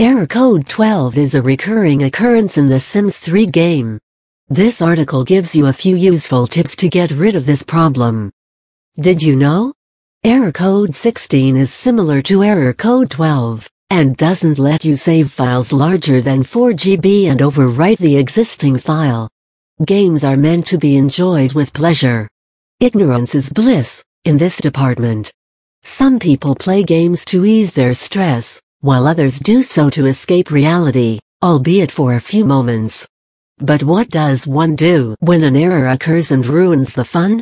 Error code 12 is a recurring occurrence in the Sims 3 game. This article gives you a few useful tips to get rid of this problem. Did you know? Error code 16 is similar to error code 12, and doesn't let you save files larger than 4 GB and overwrite the existing file. Games are meant to be enjoyed with pleasure. Ignorance is bliss, in this department. Some people play games to ease their stress, while others do so to escape reality, albeit for a few moments. But what does one do when an error occurs and ruins the fun?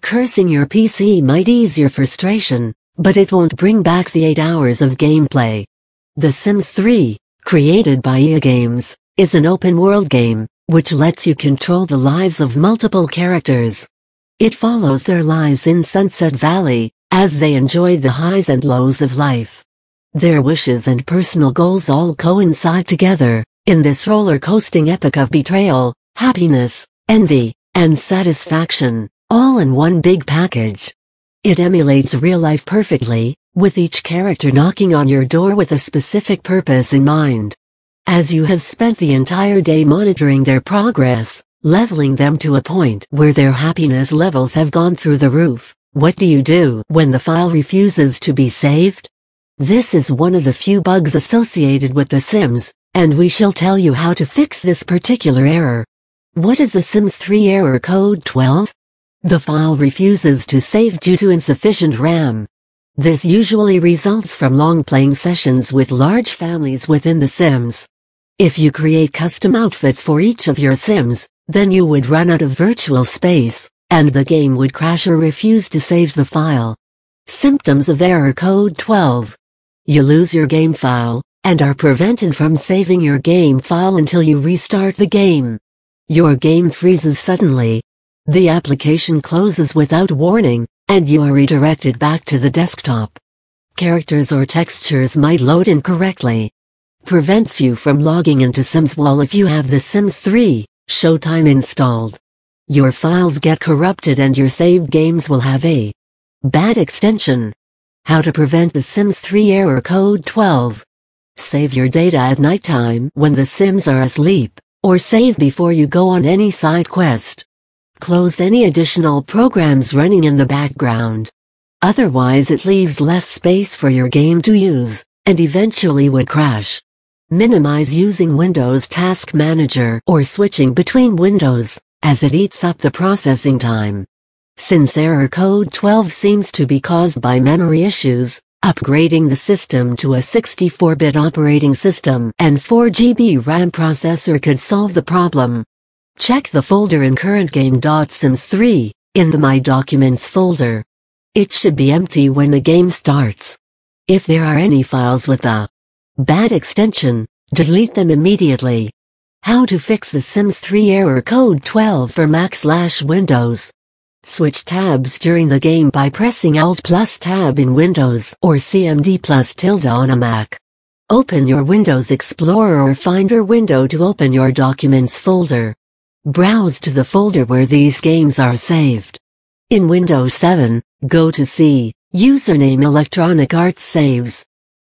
Cursing your PC might ease your frustration, but it won't bring back the 8 hours of gameplay. The Sims 3, created by EA Games, is an open-world game, which lets you control the lives of multiple characters. It follows their lives in Sunset Valley, as they enjoy the highs and lows of life. Their wishes and personal goals all coincide together, in this roller coasting epic of betrayal, happiness, envy, and satisfaction, all in one big package. It emulates real life perfectly, with each character knocking on your door with a specific purpose in mind. As you have spent the entire day monitoring their progress, leveling them to a point where their happiness levels have gone through the roof, what do you do when the file refuses to be saved? This is one of the few bugs associated with The Sims, and we shall tell you how to fix this particular error. What is The Sims 3 error code 12? The file refuses to save due to insufficient RAM. This usually results from long playing sessions with large families within The Sims. If you create custom outfits for each of your Sims, then you would run out of virtual space, and the game would crash or refuse to save the file. Symptoms of error code 12 you lose your game file, and are prevented from saving your game file until you restart the game. Your game freezes suddenly. The application closes without warning, and you are redirected back to the desktop. Characters or textures might load incorrectly. Prevents you from logging into Sims Wall if you have The Sims 3 Showtime installed. Your files get corrupted and your saved games will have a bad extension. How to prevent the Sims 3 error code 12. Save your data at nighttime when the Sims are asleep, or save before you go on any side quest. Close any additional programs running in the background. Otherwise it leaves less space for your game to use, and eventually would crash. Minimize using Windows Task Manager or switching between windows, as it eats up the processing time. Since error code 12 seems to be caused by memory issues, upgrading the system to a 64-bit operating system and 4GB RAM processor could solve the problem. Check the folder in currentgame.sims3, in the My Documents folder. It should be empty when the game starts. If there are any files with a bad extension, delete them immediately. How to fix the Sims 3 error code 12 for Mac slash Windows. Switch tabs during the game by pressing Alt plus Tab in Windows or CMD plus tilde on a Mac. Open your Windows Explorer or Finder window to open your Documents folder. Browse to the folder where these games are saved. In Windows 7, go to C, Username Electronic Arts Saves.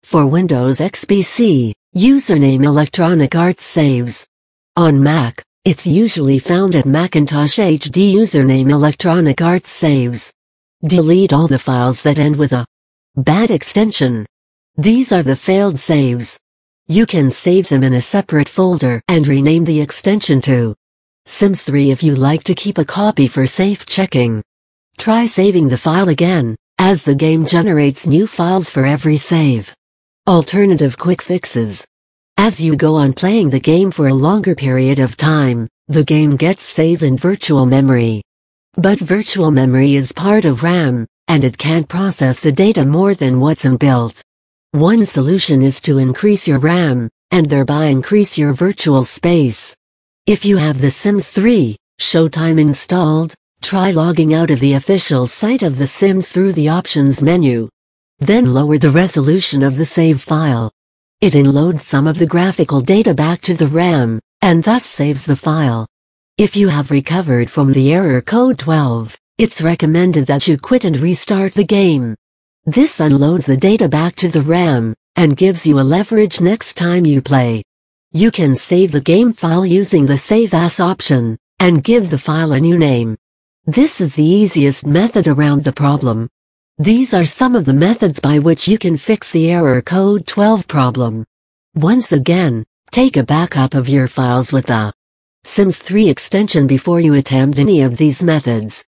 For Windows XP C, Username Electronic Arts Saves. On Mac, it's usually found at Macintosh HD username Electronic Arts Saves. Delete all the files that end with a bad extension. These are the failed saves. You can save them in a separate folder and rename the extension to Sims 3 if you like to keep a copy for safe checking. Try saving the file again, as the game generates new files for every save. Alternative quick fixes. As you go on playing the game for a longer period of time, the game gets saved in virtual memory. But virtual memory is part of RAM, and it can't process the data more than what's inbuilt. One solution is to increase your RAM, and thereby increase your virtual space. If you have The Sims 3 Showtime installed, try logging out of the official site of The Sims through the Options menu. Then lower the resolution of the save file. It unloads some of the graphical data back to the RAM, and thus saves the file. If you have recovered from the error code 12, it's recommended that you quit and restart the game. This unloads the data back to the RAM, and gives you a leverage next time you play. You can save the game file using the Save As option, and give the file a new name. This is the easiest method around the problem. These are some of the methods by which you can fix the error code 12 problem. Once again, take a backup of your files with the Sims 3 extension before you attempt any of these methods.